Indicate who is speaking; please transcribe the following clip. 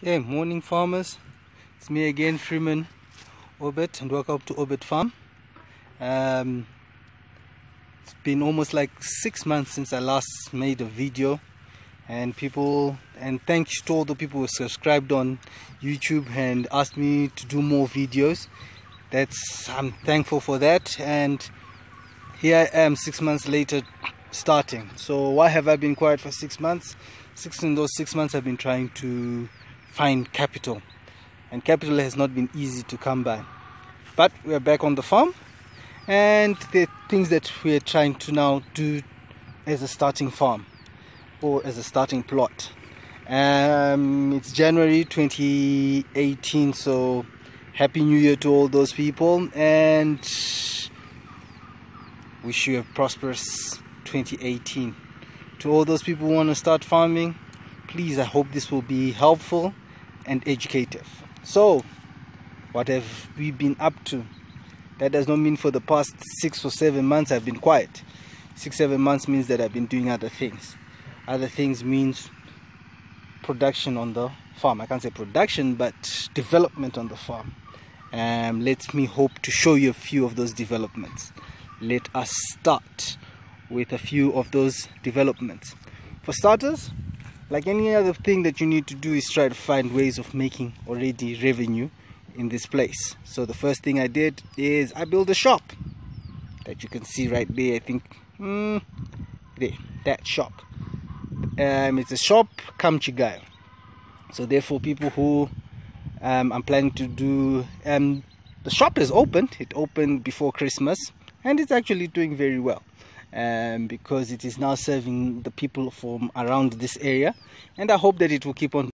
Speaker 1: Okay, morning farmers. It's me again, Freeman Obed, and welcome to Obed Farm. Um, it's been almost like six months since I last made a video, and people, and thanks to all the people who subscribed on YouTube and asked me to do more videos. That's I'm thankful for that, and here I am six months later starting. So why have I been quiet for six months? Six in those six months I've been trying to find capital. And capital has not been easy to come by. But we're back on the farm and the things that we're trying to now do as a starting farm or as a starting plot. Um, it's January 2018 so happy new year to all those people and wish you a prosperous 2018 to all those people who want to start farming please I hope this will be helpful and educative. So, what have we been up to? That does not mean for the past six or seven months I've been quiet. Six, seven months means that I've been doing other things. Other things means production on the farm. I can't say production, but development on the farm. Um, let me hope to show you a few of those developments. Let us start with a few of those developments. For starters, like any other thing that you need to do is try to find ways of making already revenue in this place. So the first thing I did is I built a shop that you can see right there. I think mm, there that shop. Um, it's a shop come chigayo so therefore people who um, I'm planning to do um, the shop is opened. It opened before Christmas and it's actually doing very well um, because it is now serving the people from around this area. And I hope that it will keep on